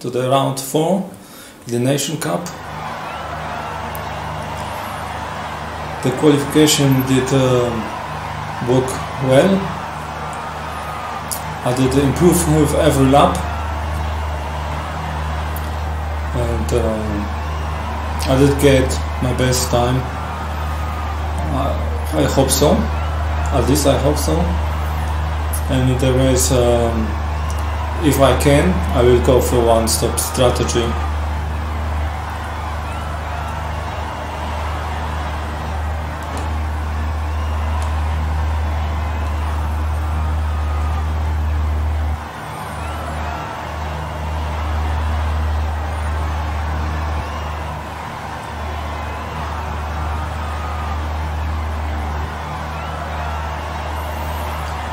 to the round four, the Nation Cup. The qualification did uh, work well. I did improve with every lap, and um, I did get my best time. I, I hope so. At least I hope so. And the race. Um, if I can, I will go for one-stop strategy.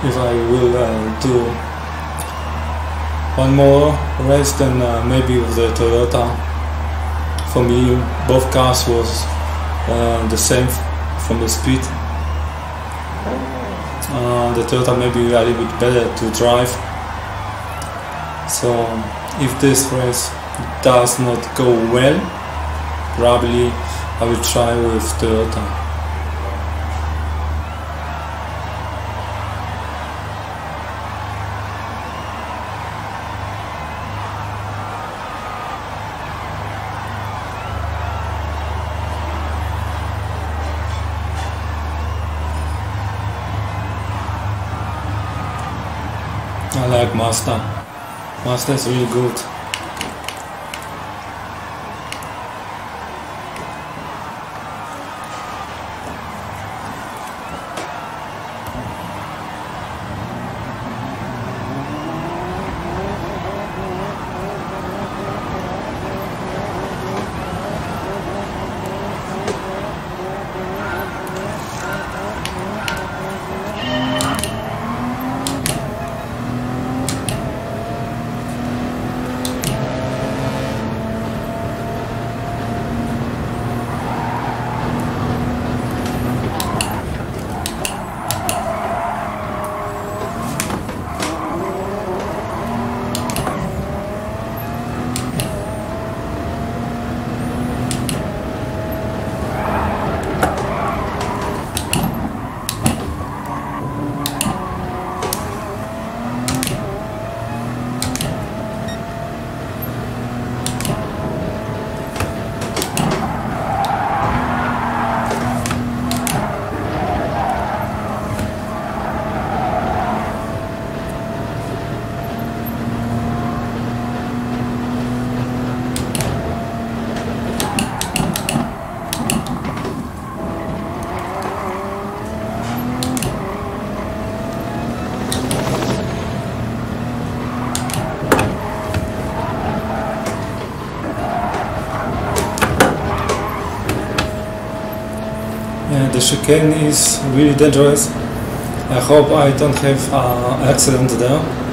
If I will uh, do one more race than uh, maybe with the Toyota. For me, both cars was uh, the same from the speed. Uh, the Toyota maybe a little bit better to drive. So if this race does not go well, probably I will try with Toyota. Mazda. Mazda is really good. Yeah, the chicane is really dangerous. I hope I don't have an uh, accident there.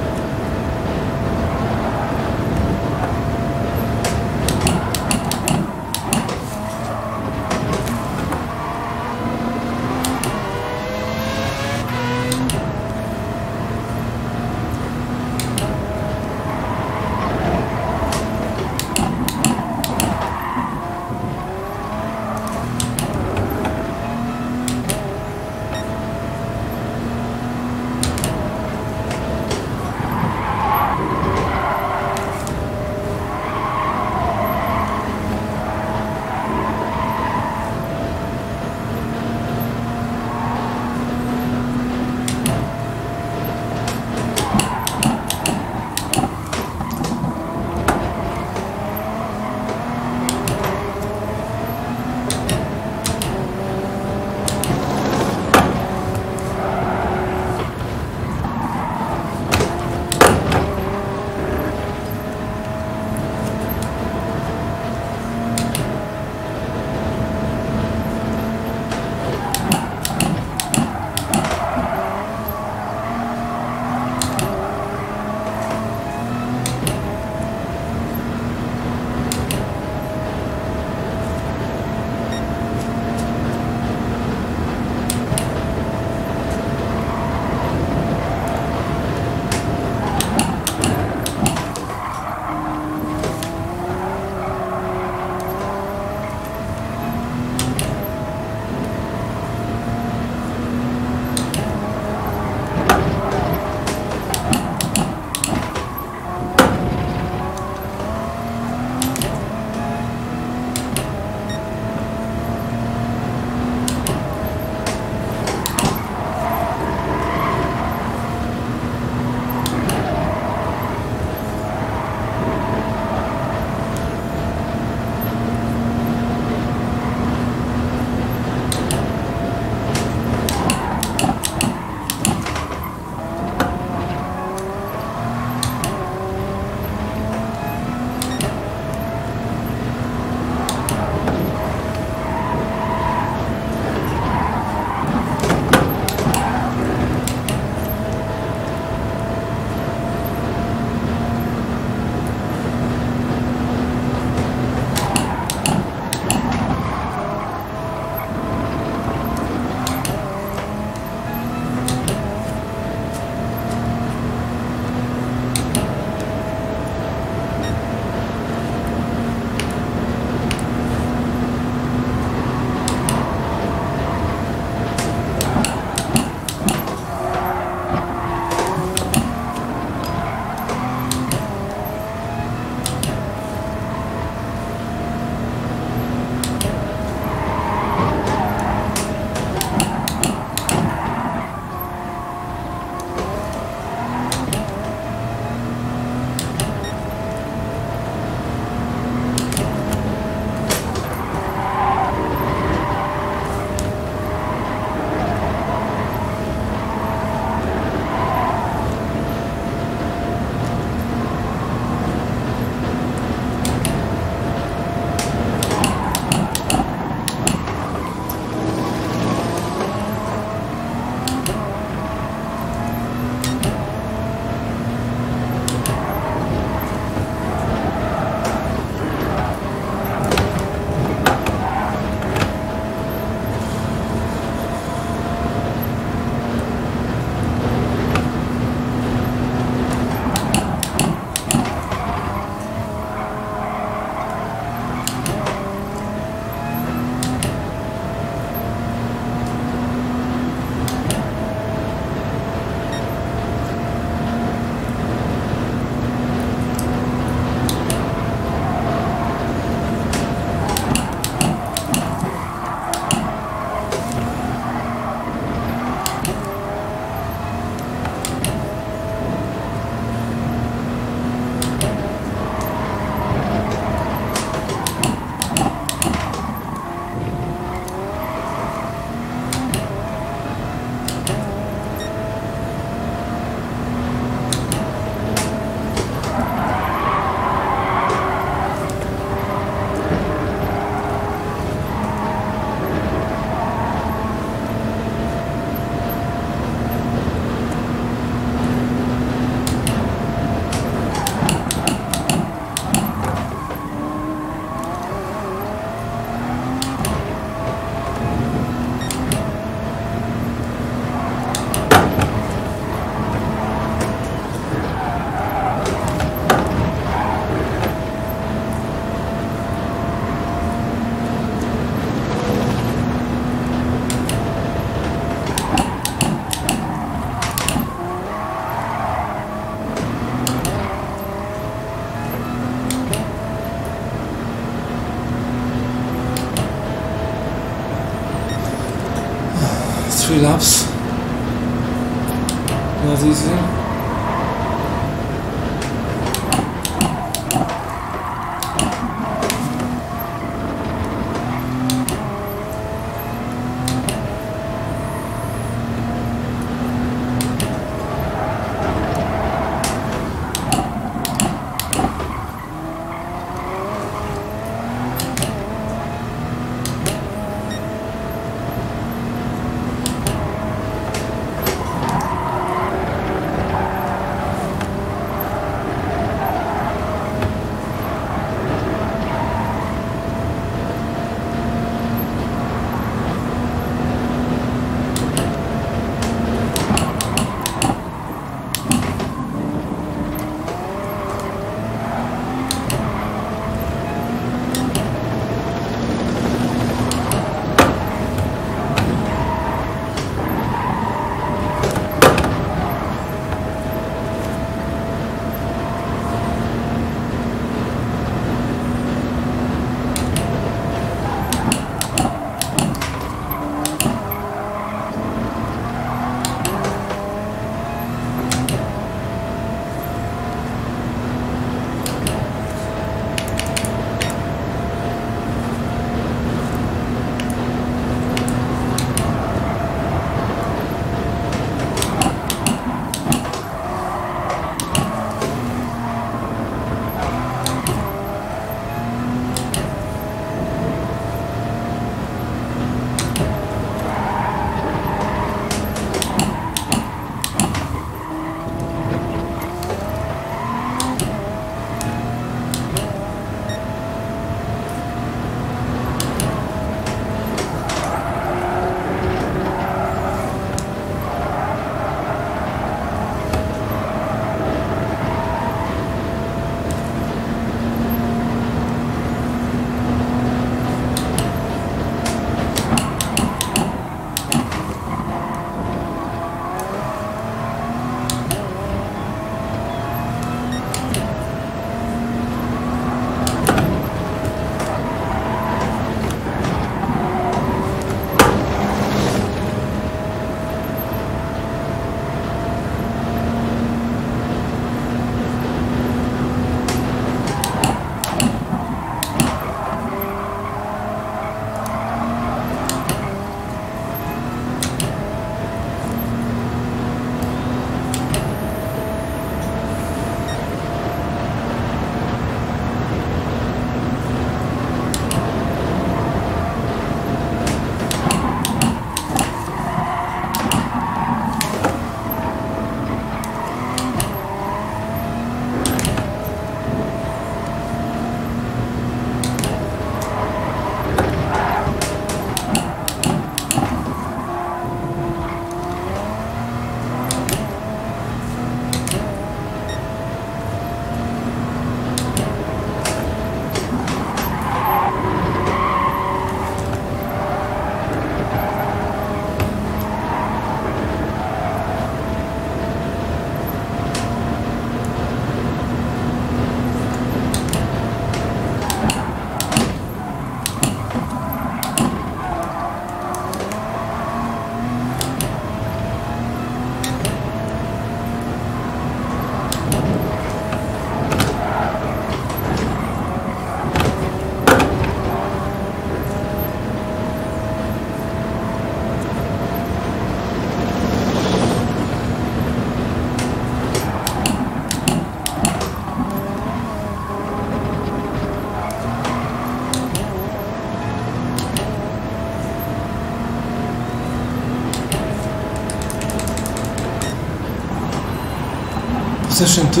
Position 2,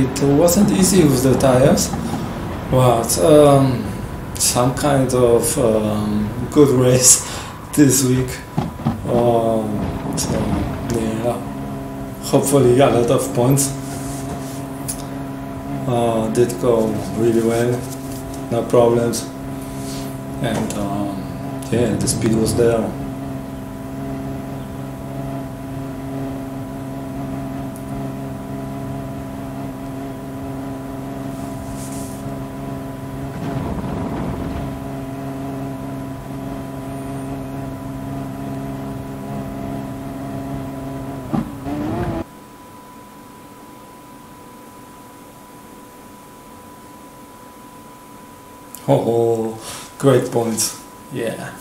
it wasn't easy with the tires, but um, some kind of um, good race this week. Um, yeah, hopefully a lot of points. Uh, did go really well, no problems, and um, yeah, the speed was there. Oh, great point. Yeah.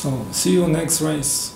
So, see you next race.